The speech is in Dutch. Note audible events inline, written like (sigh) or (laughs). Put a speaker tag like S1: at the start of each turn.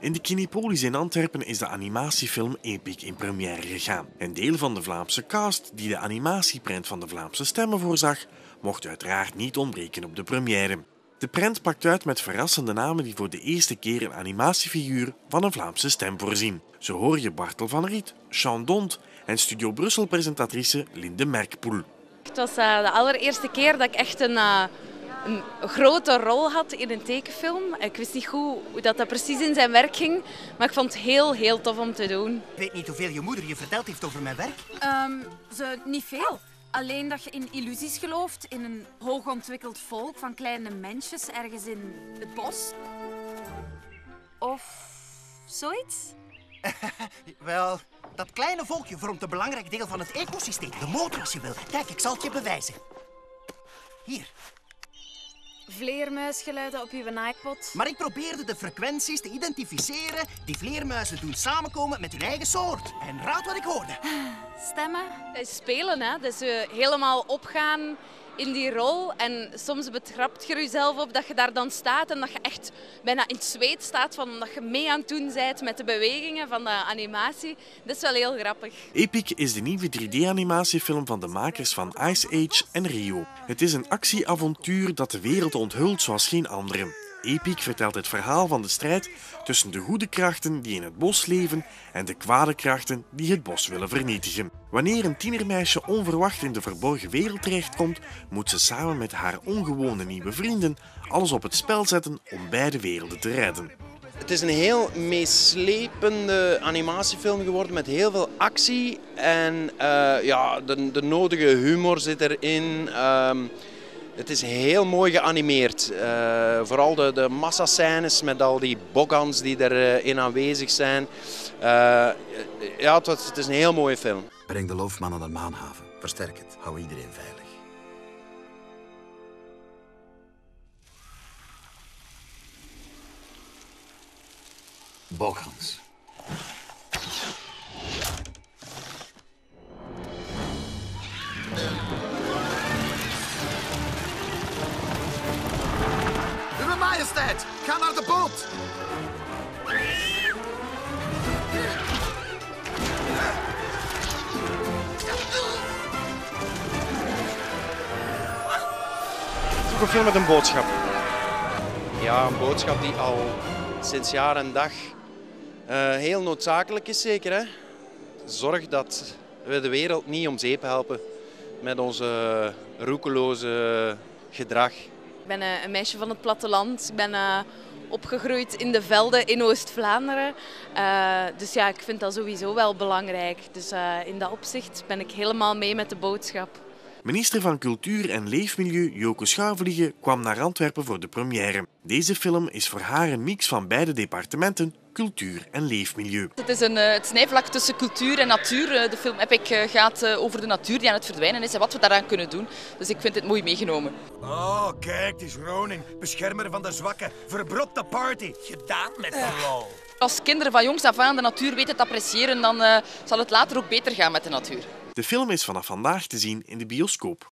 S1: In de Kinepolis in Antwerpen is de animatiefilm Epic in première gegaan. Een deel van de Vlaamse cast die de animatieprent van de Vlaamse stemmen voorzag, mocht uiteraard niet ontbreken op de première. De prent pakt uit met verrassende namen die voor de eerste keer een animatiefiguur van een Vlaamse stem voorzien. Zo hoor je Bartel van Riet, Jean Dont en Studio Brussel-presentatrice Linde Merkpoel.
S2: Het was uh, de allereerste keer dat ik echt een, uh, een, grote rol had in een tekenfilm. Ik wist niet goed hoe dat, dat precies in zijn werk ging, maar ik vond het heel, heel tof om te doen.
S3: Ik weet niet hoeveel je moeder je verteld heeft over mijn werk.
S4: Um, ze, niet veel. Alleen dat je in illusies gelooft, in een hoogontwikkeld volk van kleine mensjes ergens in het bos. Of zoiets? (laughs)
S3: Wel, dat kleine volkje vormt een belangrijk deel van het ecosysteem. De motor als je wil. Kijk, ik zal het je bewijzen. Hier.
S4: Vleermuisgeluiden op uw iPod.
S3: Maar ik probeerde de frequenties te identificeren die vleermuizen doen samenkomen met hun eigen soort. En raad wat ik hoorde.
S4: Stemmen?
S2: Spelen, hè. Dus uh, helemaal opgaan in die rol. En soms betrapt je jezelf op dat je daar dan staat en dat je echt bijna in het zweet staat van dat je mee aan het doen bent met de bewegingen van de animatie. Dat is wel heel grappig.
S1: Epic is de nieuwe 3D-animatiefilm van de makers van Ice Age en Rio. Het is een actieavontuur dat de wereld onthult zoals geen andere. Epic vertelt het verhaal van de strijd tussen de goede krachten die in het bos leven en de kwade krachten die het bos willen vernietigen. Wanneer een tienermeisje onverwacht in de verborgen wereld terechtkomt, moet ze samen met haar ongewone nieuwe vrienden alles op het spel zetten om beide werelden te redden.
S5: Het is een heel meeslepende animatiefilm geworden met heel veel actie en uh, ja, de, de, nodige humor zit erin. Uh, het is heel mooi geanimeerd. Uh, vooral de, de massascènes met al die bogans die erin uh, aanwezig zijn. Uh, ja, het, is een heel mooie film.
S6: Breng de loofman aan de maanhaven. Versterk het. Hou iedereen veilig. Bogans.
S7: Majesteit, ga naar de boot!
S5: Is een film met een boodschap. Ja, een boodschap die al sinds jaar en dag uh, heel noodzakelijk is, zeker. Hè? Zorg dat we de wereld niet om zeep helpen met onze roekeloze gedrag.
S2: Ik ben uh, een meisje van het platteland. Ik ben uh, opgegroeid in de velden in Oost-Vlaanderen. Uh, dus ja, ik vind dat sowieso wel belangrijk. Dus in dat opzicht ben ik helemaal mee met de boodschap.
S1: Minister van Cultuur en Leefmilieu Joko Schouwvliegen kwam naar Antwerpen voor de première. Deze film is voor haar een mix van beide departementen, cultuur en leefmilieu.
S8: Het is een, het snijvlak tussen cultuur en natuur. De film Epic gaat over de natuur die aan het verdwijnen is en wat we daaraan kunnen doen. Dus ik vind het mooi meegenomen.
S7: Oh, kijk, het is Ronin, beschermer van de zwakken. Verbrokte party, gedaan met de rol.
S8: Als kinderen van jongs af aan de natuur weten te appreciëren, dan uh, zal het later ook beter gaan met de natuur.
S1: De film is vanaf vandaag te zien in de bioscoop.